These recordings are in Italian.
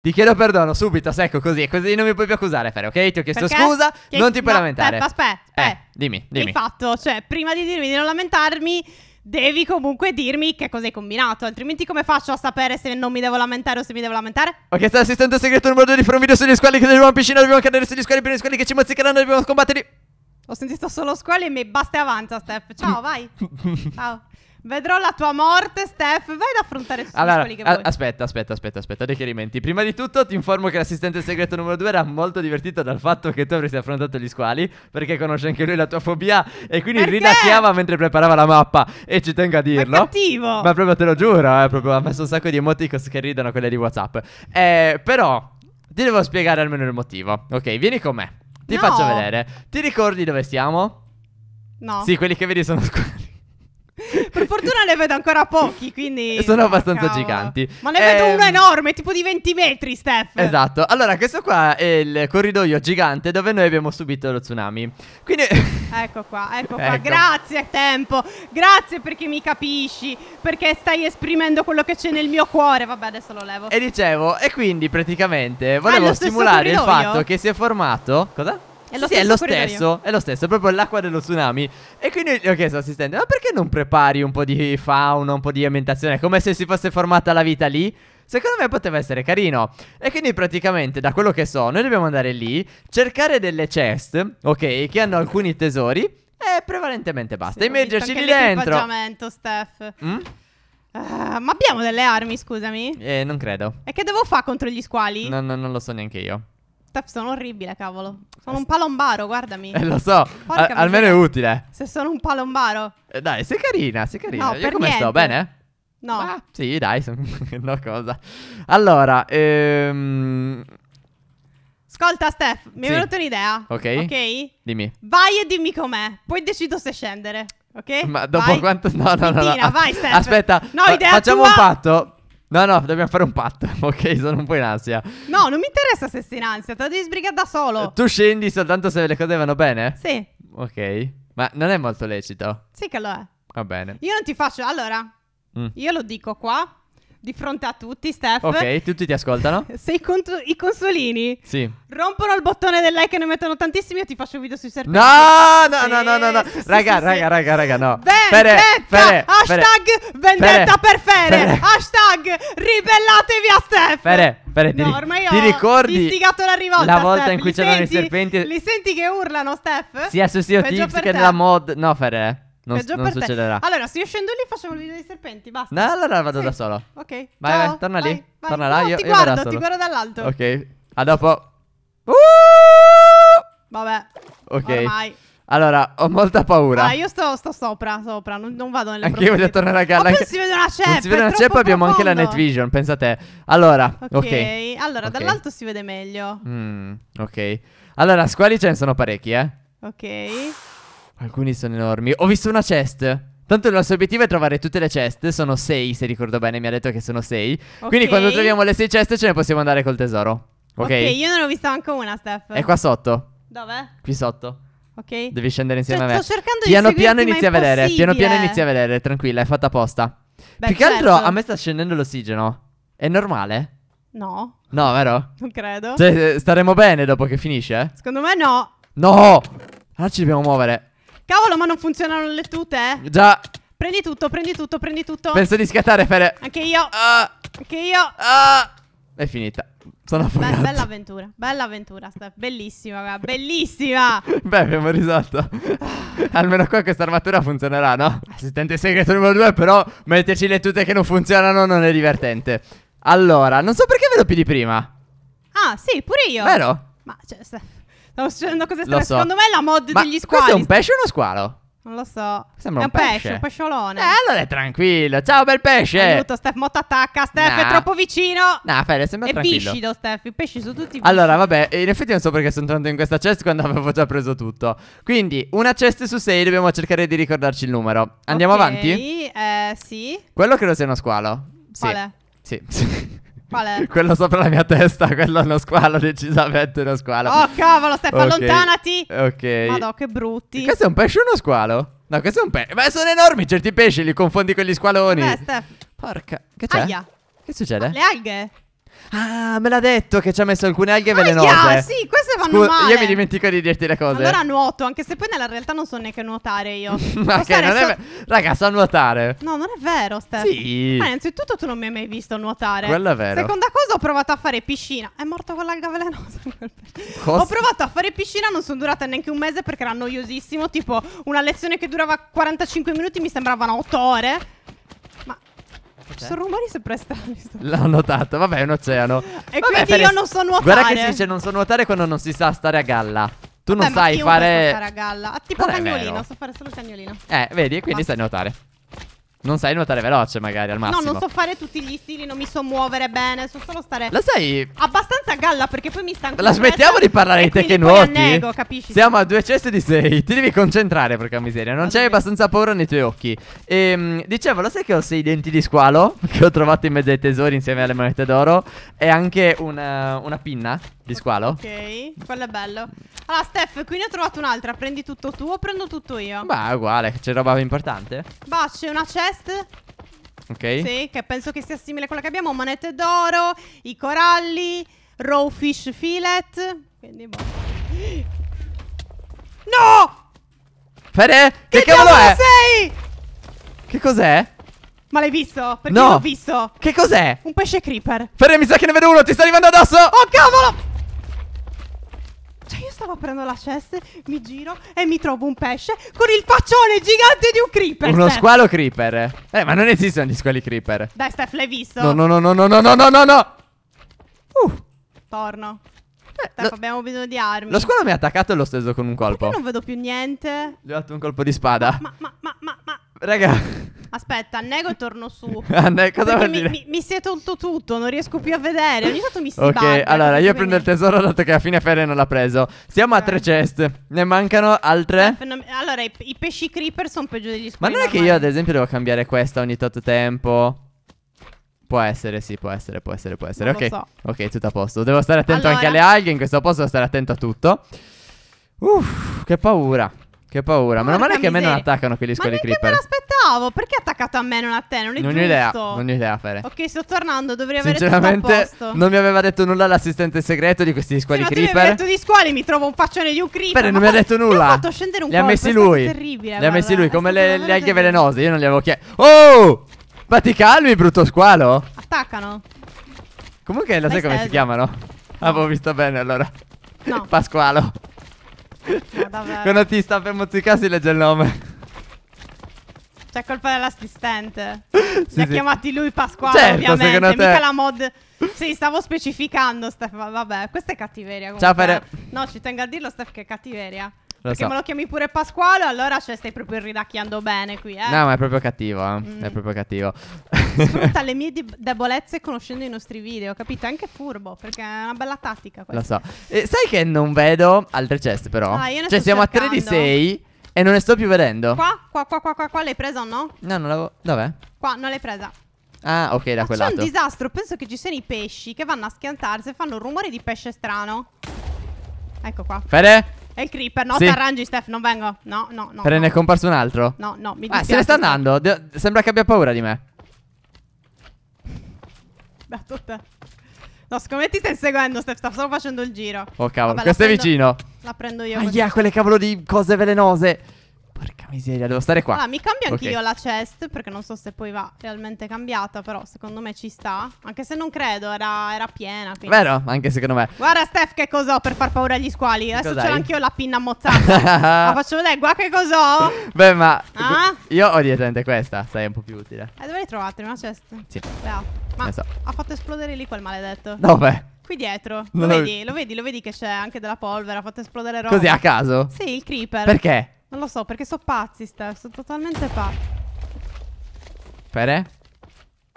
Ti chiedo perdono subito, secco così, così non mi puoi più accusare, Fere, ok? Ti ho chiesto Perché? scusa, Che- non ti puoi no, lamentare. Aspetta, aspetta. Eh, eh. dimmi, Che dimmi. hai fatto? Cioè, prima di dirmi di non lamentarmi, devi comunque dirmi che cosa hai combinato. Altrimenti, come faccio a sapere se non mi devo lamentare o se mi devo lamentare? Ok, sta l'assistente segreto numero 2 di fare un video sugli squali che dobbiamo in piscina, dobbiamo cadere sugli squali per gli squali che ci mozzicheranno, dobbiamo combatterli. Ho sentito solo squali e mi basta e avanza, Steph. Ciao, vai. Ciao. Vedrò la tua morte, Steph. Vai ad affrontare tutti Allora, squali che vuoi. aspetta, aspetta, aspetta, aspetta, dei chiarimenti. Prima di tutto ti informo che l'assistente segreto numero 2 era molto divertito dal fatto che tu avresti affrontato gli squali, perché conosce anche lui la tua fobia e quindi Perché? ridacchiava mentre preparava la mappa e ci tengo a Ma dirlo. cattivo. Ma proprio te lo giuro, eh, proprio ha messo un sacco di emoticons che ridono quelle di WhatsApp. Eh, però ti devo spiegare almeno il motivo. Ok, vieni con me. Ti No. faccio vedere. Ti ricordi dove stiamo? No. Sì, quelli che vedi sono squali. Per fortuna ne vedo ancora pochi, quindi... Sono no, abbastanza cavolo. giganti. Ma ne vedo Ehm, uno enorme, tipo di 20 metri, Steph. Esatto, allora questo qua è il corridoio gigante dove noi abbiamo subito lo tsunami. Quindi Ecco qua, ecco qua. Ecco. Grazie, tempo. Grazie perché mi capisci. Perché stai esprimendo quello che c'è nel mio cuore. Vabbè, adesso lo levo. E dicevo, e quindi praticamente è volevo stesso stimolare il fatto che si è formato. Cosa? È lo Sì, sì, è stesso lo stesso, è lo stesso, è proprio l'acqua dello tsunami. E quindi gli ho chiesto all'assistente, ma perché non prepari un po' di fauna, un po' di ambientazione, come se si fosse formata la vita lì? Secondo me poteva essere carino. E quindi praticamente, da quello che so, noi dobbiamo andare lì, cercare delle chest, ok, che hanno alcuni tesori, e prevalentemente basta. Sì, Immergerci lì dentro. l'equipaggiamento, Steph. Mm? Ah, ma abbiamo delle armi, scusami. Eh, non credo. E che devo fare contro gli squali? No, no, non lo so neanche io. Sono orribile, cavolo. Sono un palombaro, guardami. Eh, lo so, al- almeno è utile. Se sono un palombaro. Eh, dai, sei carina, sei carina. No, Io per come sto? niente. Bene? No. Ah, sì, dai, son- no cosa. Allora, ehm... Ascolta, Steph, mi Sì. è venuta un'idea. Ok. Ok? Dimmi. Vai e dimmi com'è. Poi decido se scendere. Ok? Ma dopo Vai. quanto... No, no, no, no. Spintina, as- vai, Steph. Aspetta, No, fa- idea facciamo tua. un patto. No, no, dobbiamo fare un patto. Ok, sono un po' in ansia. No, non mi interessa se sei in ansia. Te la devi sbrigare da solo. Tu scendi soltanto se le cose vanno bene? Sì, Ok. Ma non è molto lecito. sì che lo è. Va bene. Io non ti faccio. Allora, Mm. io lo dico qua. Di fronte a tutti, Steph. Ok, tutti ti ascoltano? Se i, cont- i consolini Sì. rompono il bottone del like e ne mettono tantissimi, io ti faccio un video sui serpenti. No, no, Sì, no, no, no, no. sì, sì, Raga, sì, raga, sì. raga, raga, no. Vendetta! Fere, Hashtag vendetta per Fere! Fere. Hashtag ribellatevi a Steph! Fere, Fere, ti, No, ri- ormai ti ho ricordi istigato la rivolta la volta Steph. in cui Li c'erano i serpenti? Li senti che urlano, Steph? Sia su Thieves per che nella mod. No, Fere, non, Peggio non per te. succederà. Allora, se io scendo lì facciamo il video dei serpenti, basta. No, allora vado Sì. da solo. Ok. Vai, ciao, vai, torna lì. vai. Torna là, No, io- ti io guardo, solo. ti guardo dall'alto. Ok, a dopo. Uh! Vabbè. Ok. Ormai. Allora, ho molta paura. Ah, io sto, sto sopra, sopra, non, non vado nelle Anche io voglio tornare a galla. Ma anche- si vede una ceppa, Non si vede una ceppa, abbiamo anche la night vision, pensa te. Allora, ok. Ok, allora Ok. dall'alto si vede meglio. Mm, ok. Allora, squali ce ne sono parecchi, eh. Ok. Alcuni sono enormi. Ho visto una chest. Tanto il nostro obiettivo è trovare tutte le chest. Sono sei, se ricordo bene, mi ha detto che sono sei. Quindi Ok. quando troviamo le sei chest ce ne possiamo andare col tesoro. Ok? Ok, io non ho vista manco una, Steph. È qua sotto. Dov'è? Qui sotto. Ok. Devi scendere insieme Cioè, a me. sto cercando di Piano seguirti, piano ma è inizi a vedere. Piano piano impossibile. inizi a vedere. Tranquilla, è fatta apposta. Beh, Più che altro certo. a me sta scendendo l'ossigeno. È normale? No, No, vero? non credo. Cioè, staremo bene dopo che finisce? Secondo me no. No! Allora ci dobbiamo muovere. Cavolo, ma non funzionano le tute? Già, Prendi tutto, prendi tutto, prendi tutto. penso di scattare, Fere. Anche io. Ah, Anche io. ah. È finita. Sono Be- affogato. bella avventura. Bella avventura, Steph. Bellissima, raga. Bellissima. Beh, abbiamo risolto. Almeno qua questa armatura funzionerà, no? Assistente segreto numero 2, però metterci le tute che non funzionano non è divertente. Allora, non so perché vedo più di prima. Ah, sì, pure io. Vero? Ma, cioè, Steph. Stavo succedendo cose strane. so. Secondo me è la mod Ma degli questo squali. è un pesce o uno squalo? Non lo so. Sembra è un pesce, pesce. un pesciolone. Eh, allora è tranquillo. Ciao, bel pesce. Aiuto, Steph, mo attacca. Steph è Nah. troppo vicino. No, Fede, sembra è tranquillo. viscido, Steph. I pesci sono tutti viscidi. Allora, vabbè, in effetti non so perché sono entrato in questa chest quando avevo già preso tutto. Quindi, una chest su sei, dobbiamo cercare di ricordarci il numero. Andiamo Ok, avanti? Eh, sì. Quello credo sia uno squalo. Sì. È? Sì. Qual è? quello sopra la mia testa, quello è uno squalo, decisamente uno squalo. Oh, cavolo, Steph, Ok. allontanati. Ok. Madò, che brutti. Questo è un pesce o uno squalo? No, questo è un pesce. Ma sono enormi certi pesci, li confondi con gli squaloni. Beh, Steph. Porca. Che c'è? Che succede? Le alghe. Ah, me l'ha detto che ci ha messo alcune alghe Aia, velenose. sì, queste vanno Scusa, male. io mi dimentico di dirti le cose. Allora nuoto, anche se poi nella realtà non so neanche nuotare io. Ma So che non è so- ve- Raga, sa nuotare. No, non è vero, Steph. Sì. Ma innanzitutto tu non mi hai mai visto nuotare. Quello è vero. Seconda cosa, ho provato a fare piscina. È morto con l'alga velenosa. Cosa? Ho provato a fare piscina, non sono durata neanche un mese perché era noiosissimo. Tipo, una lezione che durava 45 minuti mi sembravano 8 ore. Ci sono rumori sempre strani. L'ho notato, vabbè, è un oceano. E Vabbè, quindi io non so nuotare. Guarda che si dice non so nuotare quando non si sa stare a galla. Tu non Vabbè, ma sai chiunque sa fare. stare a galla. Ah, tipo Non cagnolino, so fare solo cagnolino. Eh, vedi, quindi Ma- sai nuotare. Non sai nuotare veloce, magari al massimo. No, non so fare tutti gli stili, non mi so muovere bene, so solo stare La sai? abbastanza a galla perché poi mi stanco La smettiamo di parlare e di te che nuoti? annego, capisci? Siamo a due ceste di sei. Ti devi concentrare, porca miseria. Non c'hai abbastanza paura nei tuoi occhi. Ehm, dicevo, lo sai che ho sei denti di squalo? Che ho trovato in mezzo ai tesori insieme alle monete d'oro. E anche una, una pinna di squalo. Ok, quello è bello. Allora, Steph, qui ne ho trovato un'altra. Prendi tutto tu o prendo tutto io? Beh, uguale, c'è roba importante. Bah, c'è una chest. Ok. Sì, che penso che sia simile a quella che abbiamo. Monete d'oro, i coralli, raw fish fillet. Quindi, boh. No! Fede, che, Che cavolo è? sei? Che cos'è? Ma l'hai visto? Perché No. l'ho visto. Che cos'è? Un pesce creeper. Fede, mi sa che ne vedo uno, ti sta arrivando addosso! Oh cavolo! Io stavo aprendo la cesta, mi giro e mi trovo un pesce con il faccione gigante di un creeper. Uno Steph. squalo creeper. Eh, ma non esistono gli squali creeper. Dai Steph, l'hai visto? No, no, no, no, no, no, no, no, no, no. Uh, Torno. eh, Steph, lo, abbiamo bisogno di armi. lo squalo mi ha attaccato e l'ho steso con un colpo. Perché non vedo più niente? Gli ho dato un colpo di spada. Ma, ma, ma, ma, ma. Raga. Aspetta, annego e torno su. Anne, cosa vuol mi, dire? mi, mi si è tolto tutto, non riesco più a vedere. Ogni tanto mi si Ok, bugga, allora io prendo il tesoro dato che a fine ferie non l'ha preso. Siamo a tre chest. Ne mancano altre? Allora, i, i pesci creeper sono peggio degli Ma squali non è che io ad esempio devo cambiare questa ogni tot tempo? Può essere, sì, può essere, può essere, può essere. Non ok, so. ok, tutto a posto. Devo stare attento anche alle Allora. alghe. In questo posto devo stare attento a tutto. Uff, che paura. Che paura. Meno male che a me non attaccano quelli Ma squali neanche me creeper. L'aspettavo. Perché ha attaccato a me, non a te? Non è Non ho giusto. idea, non ho idea, Fere. Ok, sto tornando, dovrei avere tutto a posto. non mi aveva detto nulla l'assistente segreto di questi Sì, squali ma tu mi creeper. detto di squali, mi trovo un faccione di un creeper. Fede, non mi ha detto nulla. Mi ha fatto scendere un Li ha messi è lui. terribile. Li ha messi guarda, lui, è come le, le alghe velenose. Io non gli avevo chiesto. Oh! Ma ti calmi, brutto squalo. Attaccano. Comunque, lo sai come si chiamano? Avevo visto bene allora. No. Pasqualo. Quando ti sta per mozzicare si legge il nome. C'è colpa dell'assistente. Sì, ha sì. chiamati lui Pasquale, Certo, ovviamente. te- Mica la mod. Sì, stavo specificando, ma Vabbè, questa è cattiveria. Ciao, comunque. Fede. No, ci tengo a dirlo, Steph, che è cattiveria. Lo Perché so. me lo chiami pure Pasquale, allora cioè, stai proprio ridacchiando bene qui, eh. No, ma è proprio cattivo, eh. Mm. È proprio cattivo. Sfrutta le mie deb- debolezze conoscendo i nostri video, capito? È anche furbo, perché è una bella tattica Lo questa. so. E sai che non vedo altre chest, però? Ah, io ne cioè, siamo a 3 di cercando. 6 e non ne sto più vedendo. Qua, qua, qua, qua, qua, qua, l'hai presa o no? No, non l'avevo. Dov'è? Qua, non l'hai presa. Ah, ok, da Ma quel c'è un disastro, penso che ci siano i pesci che vanno a schiantarsi e fanno un rumore di pesce strano. Ecco qua. Fede? È il creeper, no? Sì. Ti arrangi, Steph, non vengo. No, no, no. Fede, no. ne è comparso un altro? No, no, mi Ah, dispiace. se ne sta andando. De- sembra che abbia paura di me. Beato te. No, secondo me ti stai seguendo, Steph. Sta solo facendo il giro. Oh, cavolo. Vabbè, Questo è prendo- vicino. La prendo io. Ahia, quelle cavolo di cose velenose. Porca miseria, devo stare qua. Allora, mi cambio anch'io la chest perché non so se poi va realmente cambiata, però secondo me ci sta. Anche se non credo, era, era piena. quindi- Vero? Anche secondo me. Guarda Steph che cos'ho per far paura agli squali. Adesso l'ho anch'io la pinna mozzata. la faccio vedere, guarda che cos'ho. Beh, ma Ah? io ho direttamente questa, sai, è un po' più utile. E dove li trovate? Una chest? Sì. Beato. Ma Ne so. ha fatto esplodere lì quel maledetto. Dove? Qui dietro. Lo lo- vedi? Lo vedi? Lo vedi che c'è anche della polvere. Ha fatto esplodere roba. Così a caso? Sì, il creeper. Perché? Non lo so, perché sono pazzi, Steph. Sono totalmente pazzi. Fede?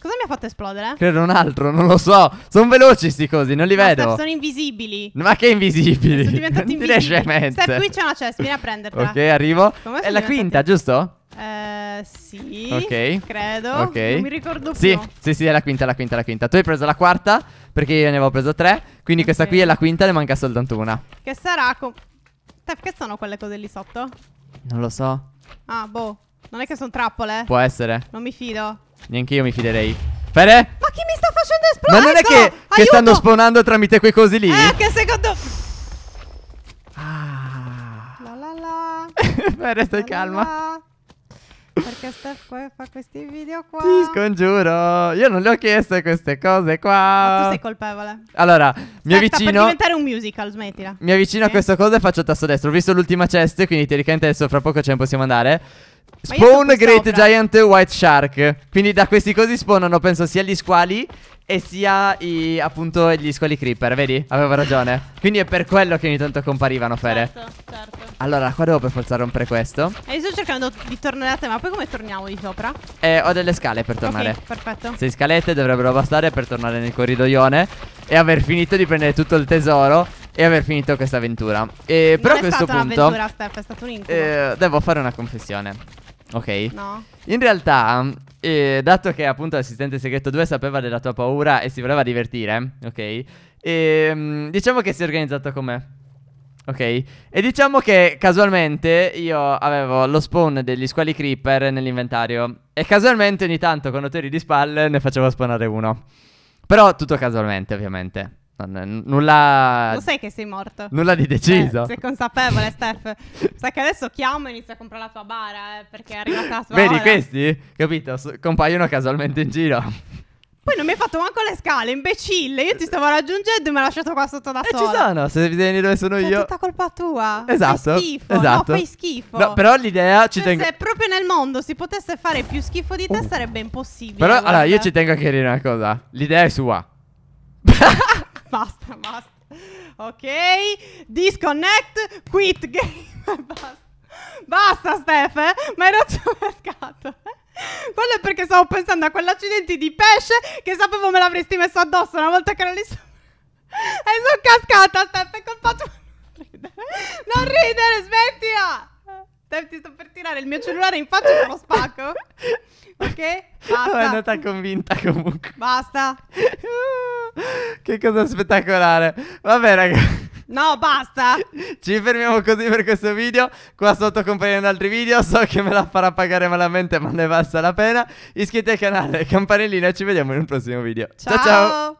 Cosa mi ha fatto esplodere? Credo un altro, non lo so. Sono veloci sti cosi, non li No, vedo. Steph, sono invisibili. Ma che invisibili? Sono diventati invisibili. Steph, qui c'è una chest, vieni a prendertela. Ok, arrivo. Come È la quinta, giusto? Eh, sì. Ok. Credo. Ok. Non mi ricordo Sì, più. sì, sì, è la quinta, è la quinta, è la quinta. Tu hai preso la quarta perché io ne avevo preso tre. Quindi questa Ok. qui è la quinta, ne manca soltanto una. Che sarà Steph, che sono quelle cose lì sotto? Non lo so. Ah, boh. Non è che sono trappole? Può essere. Non mi fido. Neanche io mi fiderei. Fede? Ma chi mi sta facendo Ma esplodere? non è Ecco, che, che aiuto! stanno spawnando tramite quei cosi lì? Eh, che secondo... Ah. La la la. Fede, stai la la calma. la. Perché Steph qua fa questi video qua? Ti scongiuro. Io non le ho chieste queste cose Ma qua. tu sei colpevole. Allora, mi Sta per avvicino. diventare un musical, smettila. Mi avvicino a Ok. questa cosa e faccio tasto destro. Ho visto l'ultima chest, quindi teoricamente adesso fra poco ce ne possiamo andare. Spawn Great sopra. Giant White Shark. Quindi da questi cosi spawnano, penso, sia gli squali e sia i, appunto gli squali creeper. Vedi? Avevo ragione. Quindi è per quello che ogni tanto comparivano, Fere. Certo, certo. Allora, qua devo per forza rompere questo. E io sto cercando di tornare a te, ma poi come torniamo di sopra? E ho delle scale per tornare. Ok, perfetto. Sei scalette dovrebbero bastare per tornare nel corridoione e aver finito di prendere tutto il tesoro e aver finito questa avventura. E però a questo stata punto Steph, è stato un incubo. eh, devo fare una confessione. Ok. No. In realtà, eh, dato che appunto l'assistente segreto 2 sapeva della tua paura e si voleva divertire, ok? ehm, diciamo che si è organizzato con me. Ok? E diciamo che casualmente io avevo lo spawn degli squali creeper nell'inventario. E casualmente ogni tanto quando tu eri di spalle ne facevo spawnare uno. Però tutto casualmente, ovviamente. Non- nulla. Lo sai che sei morto. Nulla di deciso. Eh, sei consapevole, Steph. Sai che adesso chiamo e inizio a comprare la tua bara, eh, perché è arrivata la tua Vedi ora. questi? Capito? S- compaiono casualmente in giro. Poi non mi hai fatto manco le scale, imbecille. Io ti stavo raggiungendo e mi hai lasciato qua sotto da E ci sola. sono, se devi venire dove sono Cioè, io. È tutta colpa tua. Esatto. Fai schifo. esatto. No, fai schifo. No, però l'idea ci Cioè, tengo. se proprio nel mondo si potesse fare più schifo di te, Uh. sarebbe impossibile. Però allora io guarda. ci tengo a chiarire una cosa. L'idea è sua. Basta, basta. Ok. Disconnect. Quit game. basta. Basta, Steph. eh. Ma hai rotto mercato. Quello è perché stavo pensando a quell'accidente di pesce che sapevo me l'avresti messo addosso una volta che ero lì. su- E sono cascata, Steph. È colpa tua. Non ridere. Smettila. Steph, ti sto per tirare il mio cellulare in faccia te lo spacco. Ok? È Basta. andata convinta comunque. Basta. che cosa spettacolare. Vabbè, ragazzi. No, basta. Ci fermiamo così per questo video. Qua sotto compaiono altri video. So che me la farà pagare malamente, ma ne valsa la pena. Iscrivetevi al canale, campanellina e ci vediamo in un prossimo video. ciao. ciao. ciao.